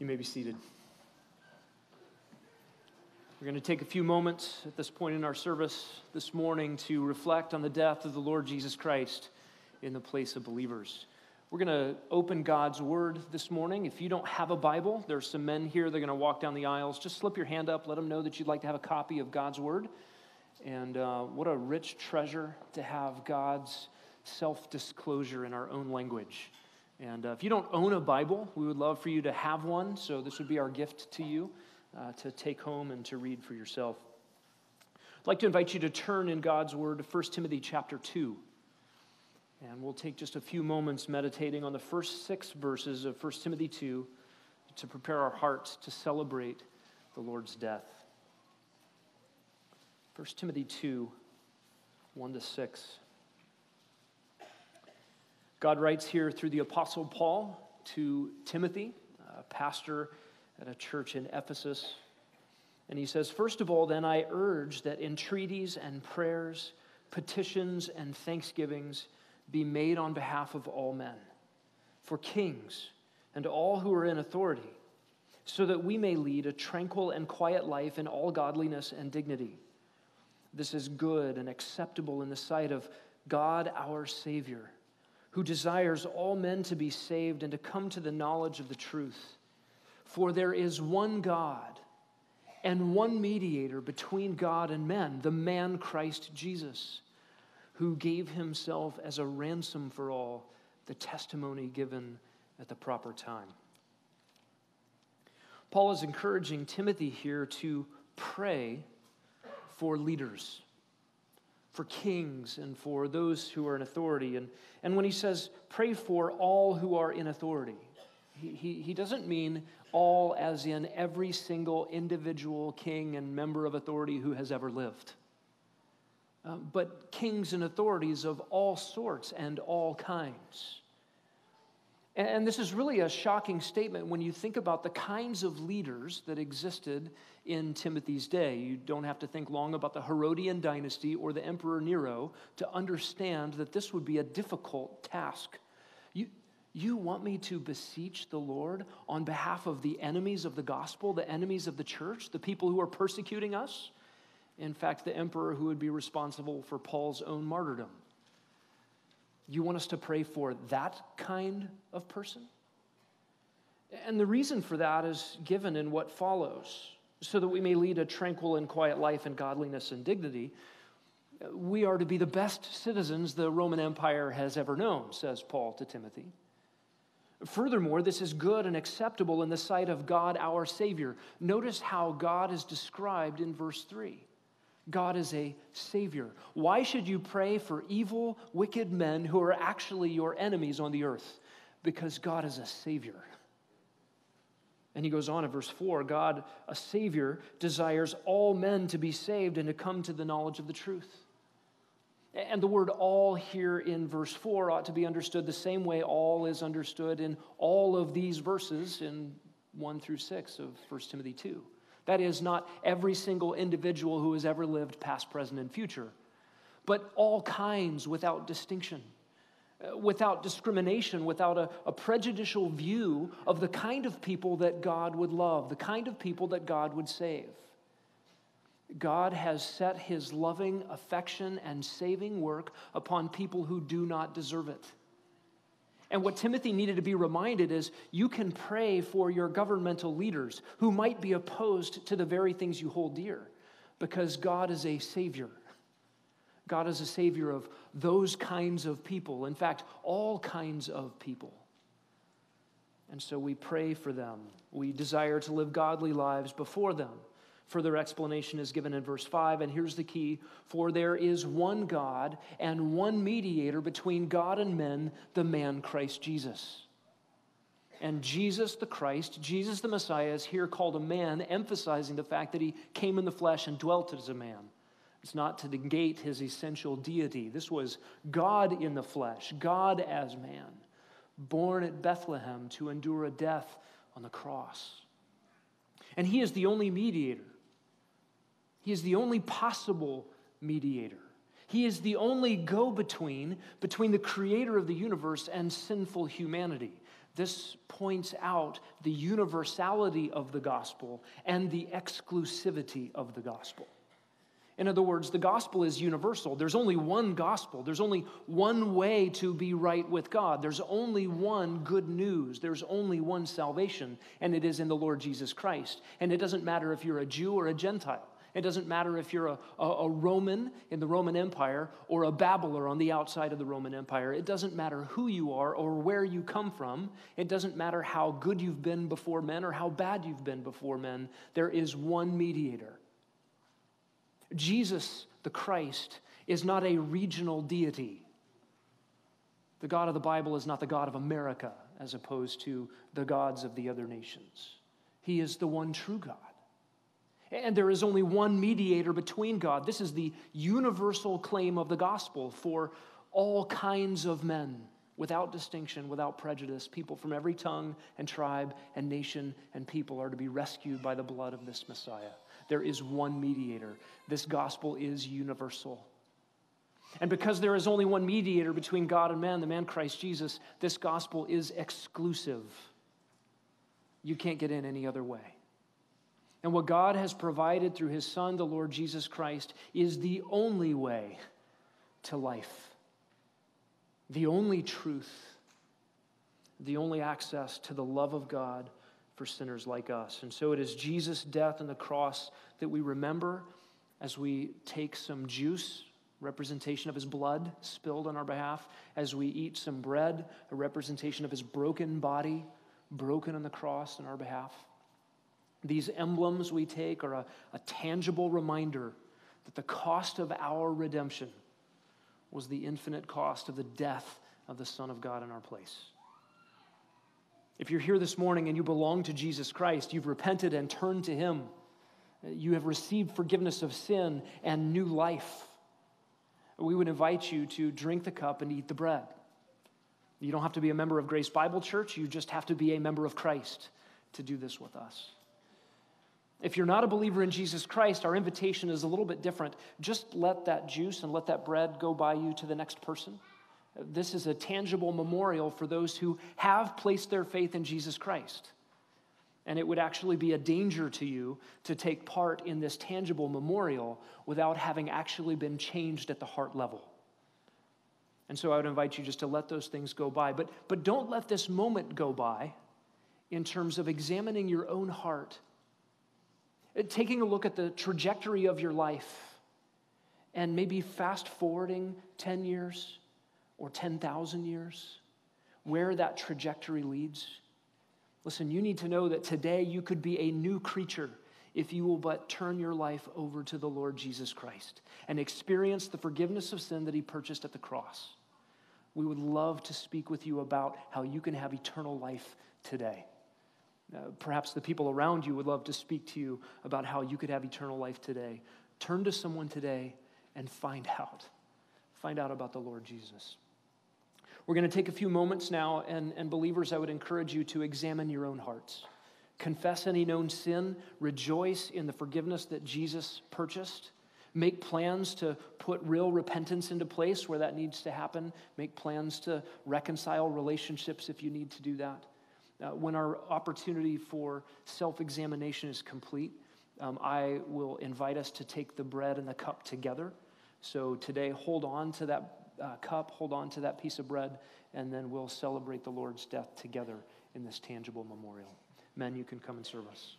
You may be seated. We're going to take a few moments at this point in our service this morning to reflect on the death of the Lord Jesus Christ in the place of believers. We're going to open God's Word this morning. If you don't have a Bible, there's some men here. They're going to walk down the aisles. Just slip your hand up. Let them know that you'd like to have a copy of God's Word. And uh, what a rich treasure to have God's self disclosure in our own language. And uh, if you don't own a Bible, we would love for you to have one. So this would be our gift to you uh, to take home and to read for yourself. I'd like to invite you to turn in God's Word to 1 Timothy chapter 2. And we'll take just a few moments meditating on the first six verses of 1 Timothy 2 to prepare our hearts to celebrate the Lord's death. 1 Timothy 2 1 to 6. God writes here through the Apostle Paul to Timothy, a pastor at a church in Ephesus. And he says, First of all, then I urge that entreaties and prayers, petitions and thanksgivings be made on behalf of all men, for kings and all who are in authority, so that we may lead a tranquil and quiet life in all godliness and dignity. This is good and acceptable in the sight of God our Savior, who desires all men to be saved and to come to the knowledge of the truth. For there is one God and one mediator between God and men, the man Christ Jesus, who gave himself as a ransom for all, the testimony given at the proper time. Paul is encouraging Timothy here to pray for leaders, for kings, and for those who are in authority. And, and when he says pray for all who are in authority, he, he, he doesn't mean all as in every single individual king and member of authority who has ever lived. Uh, but kings and authorities of all sorts and all kinds. And, this is really a shocking statement when you think about the kinds of leaders that existed in Timothy's day. You don't have to think long about the Herodian dynasty or the Emperor Nero to understand that this would be a difficult task. You, you want me to beseech the Lord on behalf of the enemies of the gospel, the enemies of the church, the people who are persecuting us? In fact, the emperor who would be responsible for Paul's own martyrdom. You want us to pray for that kind of person? And the reason for that is given in what follows. So that we may lead a tranquil and quiet life in godliness and dignity, we are to be the best citizens the Roman Empire has ever known, says Paul to Timothy. Furthermore, this is good and acceptable in the sight of God our Savior. Notice how God is described in verse 3. God is a Savior. Why should you pray for evil, wicked men who are actually your enemies on the earth? Because God is a Savior. And he goes on in verse 4 God, a Savior, desires all men to be saved and to come to the knowledge of the truth. And the word all here in verse 4 ought to be understood the same way all is understood in all of these verses in 1 through 6 of 1 Timothy 2. That is, not every single individual who has ever lived, past, present, and future, but all kinds without distinction, uh, without discrimination, without a, a prejudicial view of the kind of people that God would love, the kind of people that God would save. God has set his loving affection and saving work upon people who do not deserve it. And what Timothy needed to be reminded is you can pray for your governmental leaders who might be opposed to the very things you hold dear because God is a savior. God is a savior of those kinds of people. In fact, all kinds of people. And so we pray for them. We desire to live godly lives before them. Further explanation is given in verse 5, and here's the key For there is one God and one mediator between God and men, the man Christ Jesus. And Jesus the Christ, Jesus the Messiah, is here called a man, emphasizing the fact that he came in the flesh and dwelt as a man. It's not to negate his essential deity. This was God in the flesh, God as man, born at Bethlehem to endure a death on the cross. And he is the only mediator he is the only possible mediator. He is the only go between between the creator of the universe and sinful humanity. this points out the universality of the gospel and the exclusivity of the gospel. In other words, the gospel is universal. There's only one gospel. There's only one way to be right with God. There's only one good news. There's only one salvation, and it is in the Lord Jesus Christ. And it doesn't matter if you're a Jew or a Gentile. It doesn't matter if you're a, a, a, Roman in the Roman Empire or a babbler on the outside of the Roman Empire. It doesn't matter who you are or where you come from. It doesn't matter how good you've been before men or how bad you've been before men. There is one mediator, Jesus, the Christ, is not a regional deity. The God of the Bible is not the God of America as opposed to the gods of the other nations. He is the one true God. And there is only one mediator between God. This is the universal claim of the gospel for all kinds of men, without distinction, without prejudice. People from every tongue and tribe and nation and people are to be rescued by the blood of this Messiah. There is one mediator. This gospel is universal. And because there is only one mediator between God and man, the man Christ Jesus, this gospel is exclusive. You can't get in any other way. And what God has provided through his Son, the Lord Jesus Christ, is the only way to life, the only truth, the only access to the love of God for sinners like us. And so it is Jesus' death on the cross that we remember as we take some juice, representation of his blood spilled on our behalf, as we eat some bread, a representation of his broken body broken on the cross on our behalf. These emblems we take are a, a tangible reminder that the cost of our redemption was the infinite cost of the death of the Son of God in our place. If you're here this morning and you belong to Jesus Christ, you've repented and turned to Him, you have received forgiveness of sin and new life, we would invite you to drink the cup and eat the bread. You don't have to be a member of Grace Bible Church, you just have to be a member of Christ to do this with us. If you're not a believer in Jesus Christ, our invitation is a little bit different. Just let that juice and let that bread go by you to the next person. This is a tangible memorial for those who have placed their faith in Jesus Christ. And it would actually be a danger to you to take part in this tangible memorial without having actually been changed at the heart level. And so I would invite you just to let those things go by. But, but don't let this moment go by in terms of examining your own heart, Uh, taking a look at the trajectory of your life, and maybe fast forwarding 10 years or 10,000 years, where that trajectory leads. Listen, you need to know that today you could be a new creature if you will but turn your life over to the Lord Jesus Christ and experience the forgiveness of sin that He purchased at the cross. We would love to speak with you about how you can have eternal life today. Uh, perhaps the people around you would love to speak to you about how you could have eternal life today. Turn to someone today and find out. Find out about the Lord Jesus. We're going to take a few moments now, and, and believers, I would encourage you to examine your own hearts. Confess any known sin, rejoice in the forgiveness that Jesus purchased. Make plans to put real repentance into place where that needs to happen. Make plans to reconcile relationships if you need to do that. Uh, when our opportunity for self examination is complete, um, I will invite us to take the bread and the cup together. So today, hold on to that uh, cup, hold on to that piece of bread, and then we'll celebrate the Lord's death together in this tangible memorial. Men, you can come and serve us.